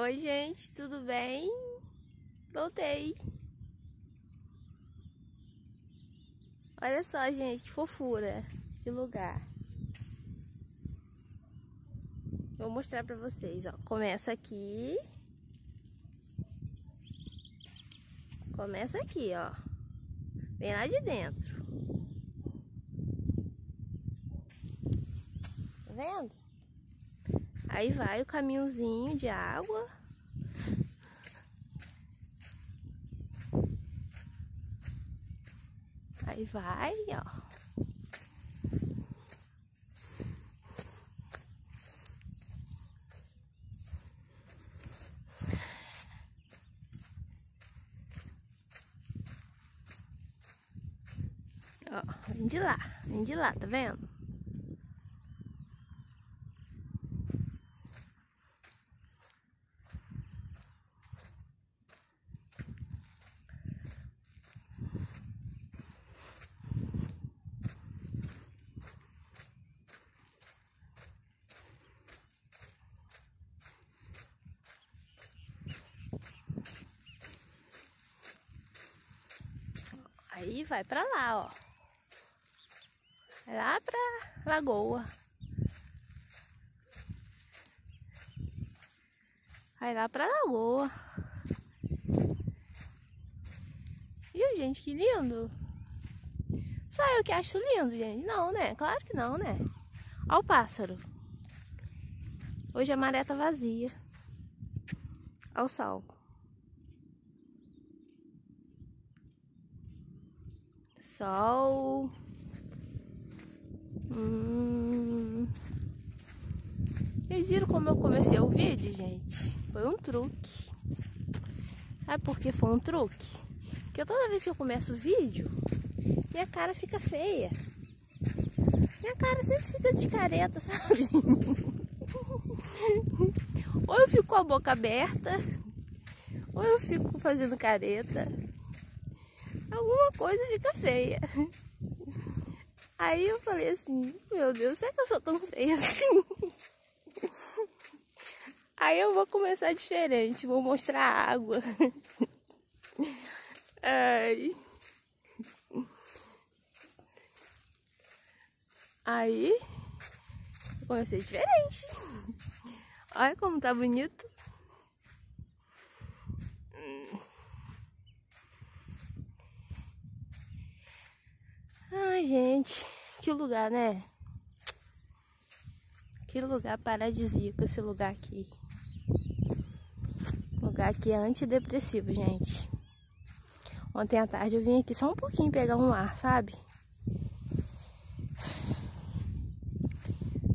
Oi, gente, tudo bem? Voltei. Olha só, gente, que fofura. Que lugar. Vou mostrar pra vocês, ó. Começa aqui. Começa aqui, ó. Vem lá de dentro. Tá vendo? Aí vai o caminhozinho de água. Aí vai, ó. Ó, vem de lá, vem de lá, tá vendo? Aí vai pra lá, ó. Vai lá pra lagoa. Vai lá pra lagoa. Viu, gente? Que lindo. Só eu que acho lindo, gente. Não, né? Claro que não, né? Olha o pássaro. Hoje a maré tá vazia. Olha o sol. Sol. Hum. Vocês viram como eu comecei o vídeo, gente? Foi um truque. Sabe por que foi um truque? Porque toda vez que eu começo o vídeo, minha cara fica feia. Minha cara sempre fica de careta, sabe? ou eu fico com a boca aberta, ou eu fico fazendo careta alguma coisa fica feia. Aí eu falei assim, meu Deus, será que eu sou tão feia assim? Aí eu vou começar diferente, vou mostrar a água. Ai. Aí comecei diferente. Olha como tá bonito. Ai, gente, que lugar, né? Que lugar paradisíaco esse lugar aqui. Lugar aqui é antidepressivo, gente. Ontem à tarde eu vim aqui só um pouquinho pegar um ar, sabe?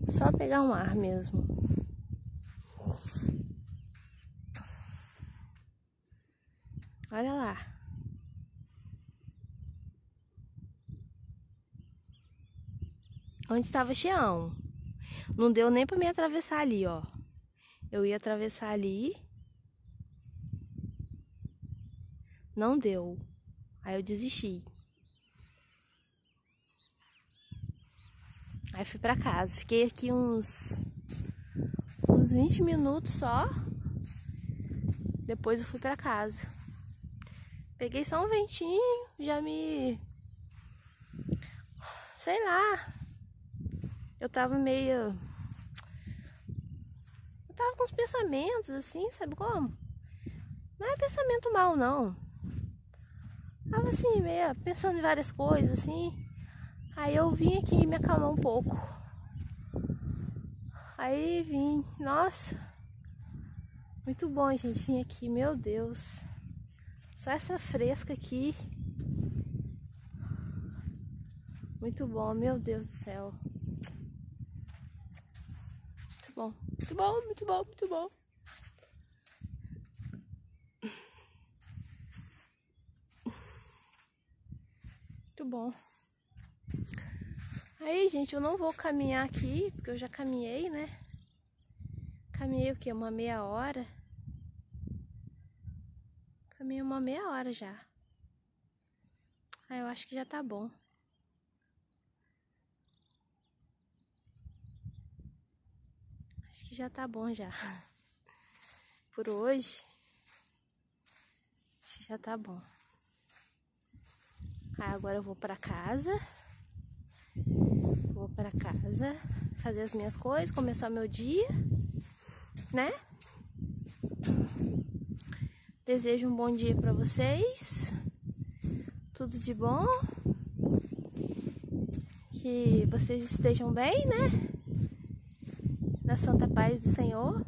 Só pegar um ar mesmo. Olha lá. Onde estava Cheão. Não deu nem para me atravessar ali, ó. Eu ia atravessar ali. Não deu. Aí eu desisti. Aí fui para casa. Fiquei aqui uns uns 20 minutos só. Depois eu fui para casa. Peguei só um ventinho, já me sei lá, eu tava meio. Eu tava com uns pensamentos assim, sabe como? Não é pensamento mal, não. Tava assim, meio pensando em várias coisas, assim. Aí eu vim aqui me acalmar um pouco. Aí vim, nossa. Muito bom, gente, vir aqui, meu Deus. Só essa fresca aqui. Muito bom, meu Deus do céu bom. Muito bom, muito bom, muito bom. Muito bom. Aí, gente, eu não vou caminhar aqui, porque eu já caminhei, né? Caminhei o quê? Uma meia hora. Caminhei uma meia hora já. Aí eu acho que já tá bom. Acho que já tá bom já. por hoje, acho que já tá bom. Aí agora eu vou para casa. Vou para casa fazer as minhas coisas, começar meu dia, né? Desejo um bom dia para vocês. Tudo de bom. Que vocês estejam bem, né? Santa paz do Senhor.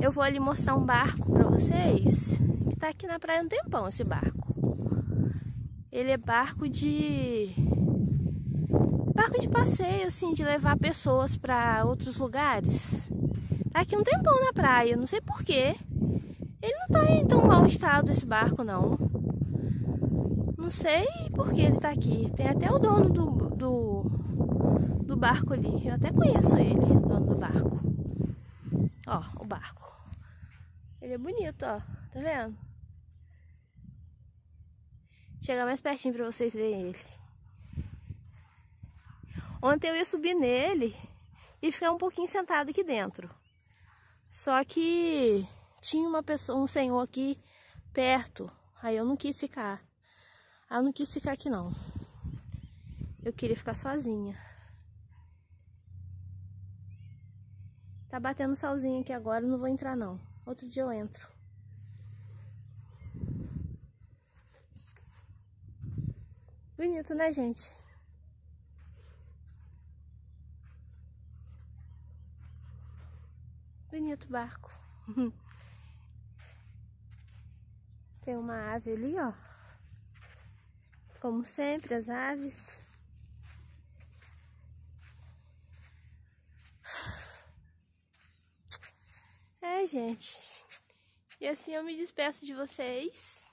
Eu vou ali mostrar um barco para vocês. Que tá aqui na praia um tempão esse barco. Ele é barco de barco de passeio, assim, de levar pessoas para outros lugares. Tá aqui um tempão na praia, não sei porquê. Ele não tá em tão mau estado esse barco, não. Não sei por que ele tá aqui. Tem até o dono do, do, do barco ali. Eu até conheço ele, o dono do barco. Ó, o barco. Ele é bonito, ó. Tá vendo? Chegar mais pertinho pra vocês verem ele. Ontem eu ia subir nele e ficar um pouquinho sentado aqui dentro. Só que tinha uma pessoa, um senhor aqui perto. Aí eu não quis ficar. Aí eu não quis ficar aqui não. Eu queria ficar sozinha. Tá batendo solzinho aqui agora, não vou entrar não. Outro dia eu entro. Bonito, né, gente? Bonito barco. Tem uma ave ali, ó. Como sempre, as aves. É, gente. E assim eu me despeço de vocês.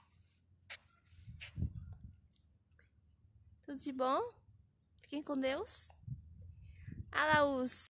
Tudo de bom? Fiquem com Deus. Alaus.